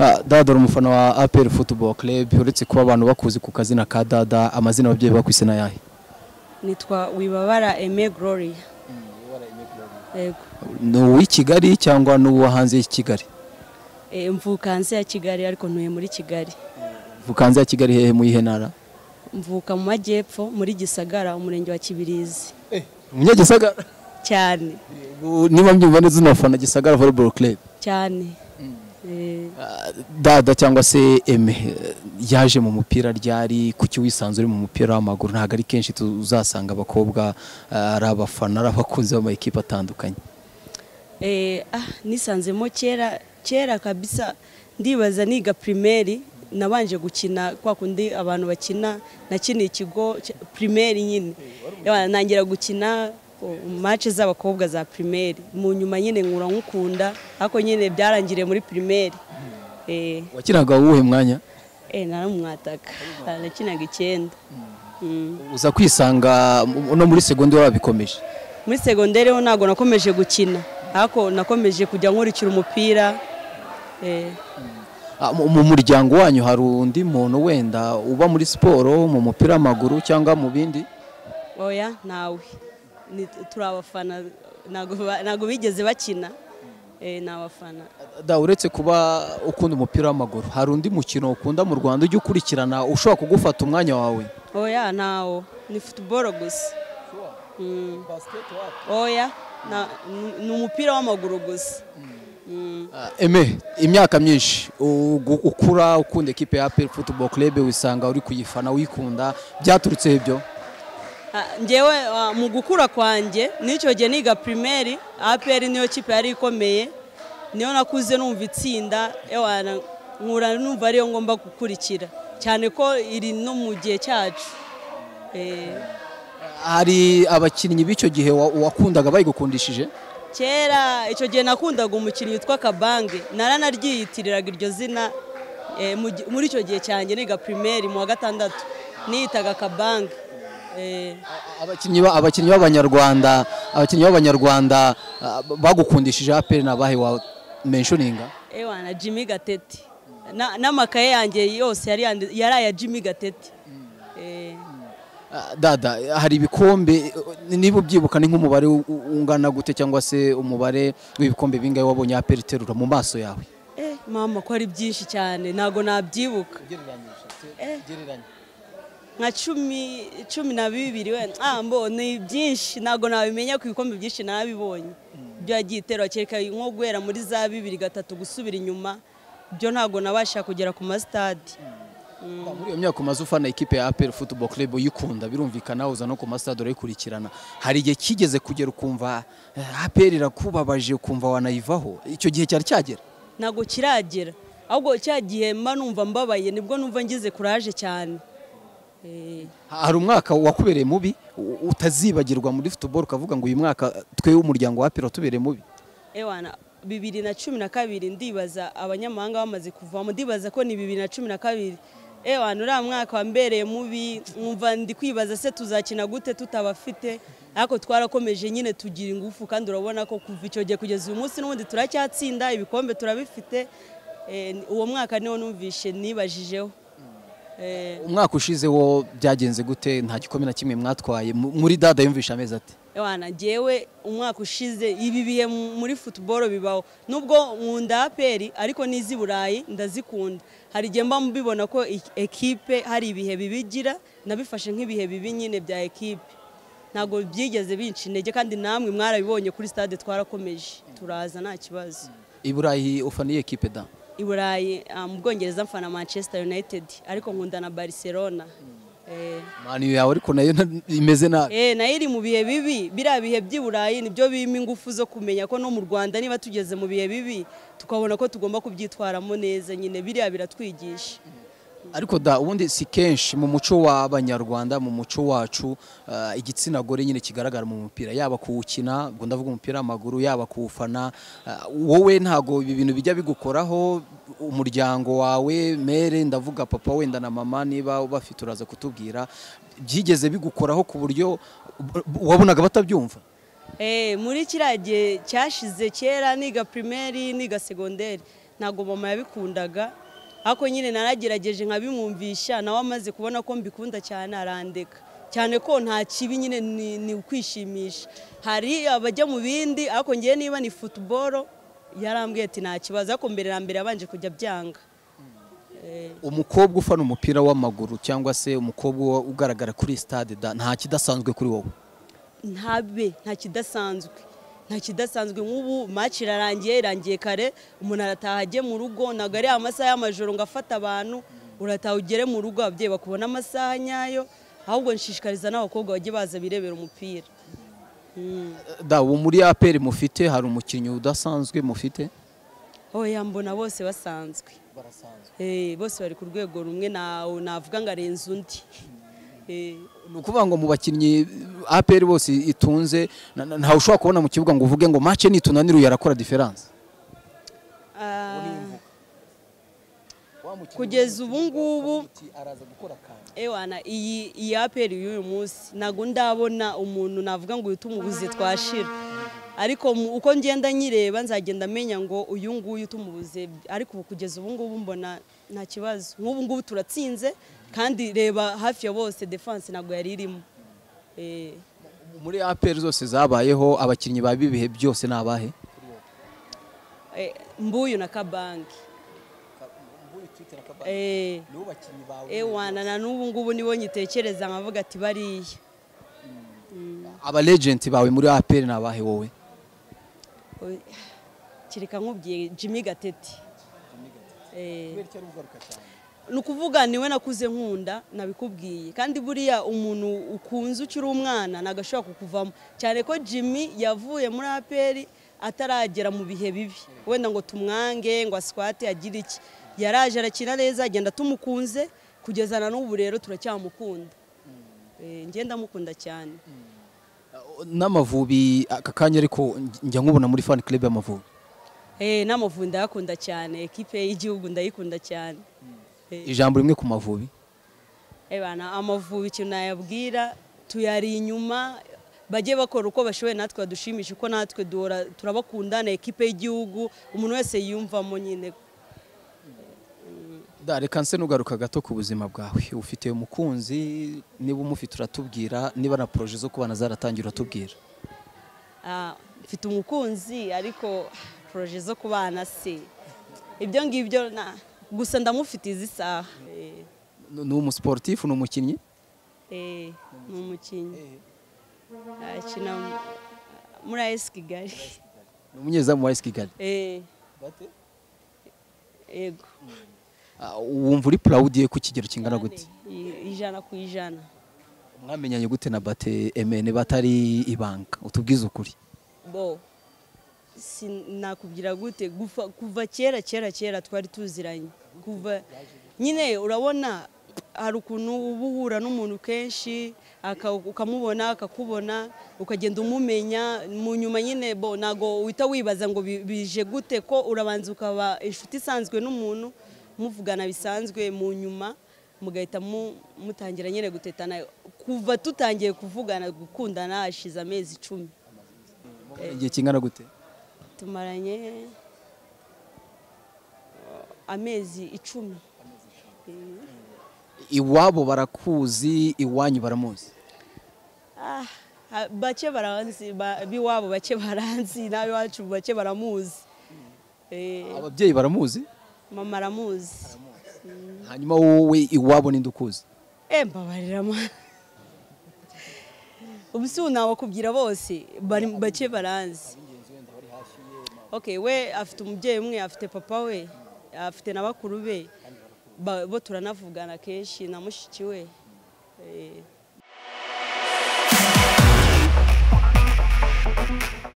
Ah, dada uri umufana wa APR Football Club uretse kuba abantu bakuzi ku kazina ka dada amazina ababyeyi bakwise na yahe? Nitwa wibabara eme gloria yego. Ni uw'i Kigali cyangwa n'uwo hanze y'i Kigali? Eh, mvuka hanze ya kigali ariko ntuye muri kigali. Vuka hanze ya Kigali hehe mu yihe ntara? Mvuka mu majyepfo muri gisagara umurenge wa kibirizi. Umunyagisagara cyane. Ubu niba mbyumva neza unafana Gisagara Volleyball Club. Cyane. Eh, dada cyangwa se eme eh, yaje mu mupira ryari? Kuki wisanzure mu mupira w'amaguru? Ntabwo ari kenshi tuzasanga abakobwa ah, ari abafana ari abakunzi b'amakipe atandukanye. Eh, ah, nisanzemo kera kera kabisa ndibaza niga primaire nabanje gukina kwa kundi abantu bakina nakiniye ikigo primaire nyine. Nangira gukina match z'abakobwa za primaire. Mu nyuma nyine nkura nkukunda ariko nyine byarangiriye muri primaire. Eh, wakinaga uwuhe mwanya? Eh naramwataka nakinaga icyenda. Mm. uza kwisanga no muri segonderi wabikomeje muri segonderi ho ntabwo nakomeje gukina. Ariko nakomeje kujya nkurikira umupira. Eh, Ah, mu mu muryango wanyu hari undi muntu wenda uba muri siporo mu mupira w'amaguru cyangwa mu bindi? Oya ntawe turi abafana ntabwo bigeze bakina eh, ni abafana uretse kuba ukunda umupira w'amaguru hari undi mukino ukunda mu rwanda ujya ukurikirana ushobora kugufata umwanya wawe? Oya ntawo. Ni futuboro gusa. Mm. oya na- ni- umupira w'amaguru gusa. Mm. Ah, eme imyaka myinshi ukura ukunda ekipe ya APR Football Club wisanga uri kuyifana uyikunda byaturutse ibyo Ah, njyewe ah, mu gukura kwanjye n'icyo gihe niga primaire APR niyo kipe yari ikomeye niyo nakuze numva itsinda nkura numva ariyo ngomba gukurikira. Cyane ko iri no mu gihe cyacu. Eh, hari abakinnyi b'icyo gihe wa- wakundaga bayigukundishije? Kera icyo gihe nakundaga umukinnyi witwa kabange naranaryiyitiriraga iryo zina eh, muri icyo gihe cyanjye niga primaire mu wa gatandatu. Niyitaga kabange. Abakinnyi ba- abakinnyi b'abanyarwanda abakinnyi b'abanyarwanda ah, bagukundishije APR nabahe wa mentioninga? Ewana jimmy gatete. Na- n'amakaye yanjye yose yari aya jimmy gatete. Eh, Ah, dada hari ibikombe niba ubyibuka ni nk'umubare ungana gute cyangwa se umubare w'ibikombe bingahe wabonye APR iterura mu maso yawe? Eh, mama ko ari byinshi cyane. Ntabwo nabyibuka. Eh. Nka cumi cumi na bibiri wenda ah, ni byinshi ntabwo nabimenya ku bikombe byinshi narabibonye ibyo yagiye iterura kereka nko guhera muri za bibiri gatatu gusubira inyuma byo ntabwo nabasha kugera ku masitade muri iyo myaka umaze ufana ikipe ya APR Football Club uyikunda birumvikana uza no ku masitade urayikurikirana. Hari igihe kigeze kugera ukumva eh, APR irakubabaje ukumva wanayivaho icyo gihe cyari cyagera? Ntabwo kiragera. Ahubwo cya gihe mba numva mbabaye ni bwo numva ngize kuraje cyane. Hari umwaka wakubereye mubi utazibagirwa muri football ukavuga ngo uyu mwaka twe umuryango wa APR watubereye mubi. Ewana bibiri na cumi na kabiri ndibaza abanyamahanga bamaze kuvamo ndibaza ko ni bibiri na cumi na kabiri. Ewana uriya mwaka wambereye mubi nkumva ndi kwibaza se tuzakina gute tutabafite? Ariko twarakomeje nyine tugira ingufu kandi urabona ko kuva icyo gihe kugeza uyu munsi n'ubundi turacyatsinda ibikombe turabifite. Eh, uwo mwaka niwo numvishe nibajijeho. Eh, umwaka ushize wo byagenze gute? Nta gikombe na kimwe mwatwaye. Mu- muri dada yumvisha amezi ati. Ewana njyewe umwaka ushize ibi bihe mu- muri football bibaho. Nubwo nkunda APR ariko n'izi Burayi ndazikunda. Hari igihe mba mbibona ko ekipe hari ibihe bibigira nabifashe nk'ibihe bibi nyine bya ekipe. Ntabwo byigeze binca intege kandi namwe mwarabibonye kuri stade twarakomeje. Turaza nta kibazo. I Burayi ufaniye ekipe da? I Burayi mu Bwongereza mfana Manchester United ariko nkunda na Barcelona. Eh. Mani yawe ariko na yo na- imeze nabi. Eh, na yo iri mu bihe bibi. Biriya bihe by'i Burayi ni byo bimpa ingufu zo kumenya ko no mu Rwanda niba tugeze mu bihe bibi tukabona ko tugomba kubyitwaramo neza nyine. Biriya biratwigisha. Ariko da ubundi si kenshi mu muco w'abanyarwanda mu muco wacu ah, igitsina gore nyine kigaragara mu mupira yaba kuwukina ubwo ndavuga umupira w'amaguru yaba kuwufana ah, wowe ntago ibi bintu bijya bigukoraho umuryango wawe mere ndavuga papa wenda na mama niba bafite uraza kutubwira byigeze bigukoraho ku buryo wabonaga batabyumva? Eh, muri kiriya gihe cyashize kera niga primaire niga segonderi ntabwo mama yabikundaga. Ariko nyine naragerageje nkabimwumvisha nawe amaze kubona ko mbikunda cyane arandeka. Cyane ko nta kibi nyine ni, ukwishimisha. Hari abajya mu bindi ariko ngewe niba ni futuboro yarambwiye ati nta kibazo ariko mbere na mbere yabanje kujya byanga Eh, umukobwa ufana umupira w'amaguru cyangwa se umukobwa ugaragara kuri stade da nta kidasanzwe kuri wowe? Ntabe nta kidasanzwe. Nta kidasanzwe nk'ubu match irarangiye irangiye kare. Umuntu arataha ajye mu rugo ntabwo ari amasaha y'amajoro ngo afate abantu urataha ugere mu rugo ababyeyi bakubona amasaha nyayo ahubwo nshishikariza n'abakobwa bajye baza birebera umupira. Mm. da ubu muri aperi mufite? Hari umukinnyi udasanzwe mufite? Oya mbona bose basanzwe. Eh, bose bari ku rwego rumwe navuga ngo arenze undi Eh, ni ukuvuga ngo mu bakinnyi aperi bose itunze ntawe ushobora kubona mu kibuga ngo uvuge ngo mace nitunaniruye arakora diferanse ah, kugeza ubu ngubu ewana iyi iyi aperi y'uyu munsi ntabwo ndabona umuntu navuga ngo uyu tumubuze twashira ariko uko ngenda nyireba nzagenda menya ngo uyu nguyu tumubuze ariko ubu kugeza ubu ngubu mbona nta kibazo. Nk'ubu ngubu turatsinze kandi reba hafi ya bose defanse ntabwo yari irimo. Eh, muri aperi zose zabayeho abakinnyi ba bibihe byose ni abahe? Eh, mbuyu na kabangi. Eh, ewana na n'ubu ngubu nibo nyitekereza nkavuga ati bariya. Aba legenti bawe muri aperi ni abahe wowe? Kereka nkubwiye jimmy gatete. Eh, ni ukuvuga ni we nakuze nkunda nabikubwiye. Kandi buriya umuntu ukunze ukiri umwana ntabwo ashobora kukuvamo. Cyane ko jimmy yavuye muri aperi ataragera mu bihe bibi. Wenda ngo tumwange ngo aswate agire iki. Yaraje arakina neza agenda tumukunze kugeza na n'ubu rero turacyamukunda. Eh, njye ndamukunda cyane. N'amavubi aka kanya ariko njya nkubona muri fani club y'amavubi. Eh, n'amavubi ndayakunda cyane ekipe y'igihugu ndayikunda cyane. Eh, ijambo rimwe ku mavubi. Ebana amavubi ikintu nayabwira tuyari inyuma bajye bakora uko bashoboye natwe badushimisha uko natwe duhora turabakunda na ekipe y'igihugu umuntu wese yiyumvamo nyine. Reka nse nugaruka gato ku buzima bwawe. Ufite umukunzi niba umufite uratubwira niba na poroje zo kubana zaratangira uratubwira. Ah, mfite umukunzi ariko poroje zo kubana se ibyo ngibyo na- gusa ndamufite izi saha. Eh, ni umusiporutifu ni umukinnyi? Eh, ni umukinnyi. Akina mu- muri ayesi kigali. Ni umunyezamu wa esi kigali. Eh, yego. Ah, wumva uri purawudi ye ku kigero kingana gute? Ijana ku ijana. Mwamenyanye gute na bate emene? Batari ibanga. Utubwize ukuri. Bo sinakubwira gute? Kuva kera kera kera twari tuziranye. Kuva. Nyine urabona hari ukuntu uba uhura n'umuntu kenshi ukamubona akakubona ukagenda umumenya. Mu nyuma nyine bo ntabwo uhita wibaza ngo bi- bije gute ko urabanza ukaba inshuti isanzwe n'umuntu muvugana bisanzwe mu nyuma mugahita mu- mutangira nyine gutetana. Kuva tutangiye kuvugana gukundana hashize amezi icumi. Igihe kingana gute? Tumaranye amezi icumi. Iwabo barakuzi iwanyu baramuzi? Ah, bake baranzi ba- b'iwabo bake baranzi n'ab'iwacu bake baramuzi. Eh, ababyeyi baramuzi? mama aramuzi. Hanyuma wowe iwabo ninde ukuzi Eh, mbabarira ma. Ubu si nawakubwira bose bake baranzi. Okay we afite umubyeyi umwe afite papa we. Afite na bakuru be bo turanavugana kenshi na mushiki we. Eh,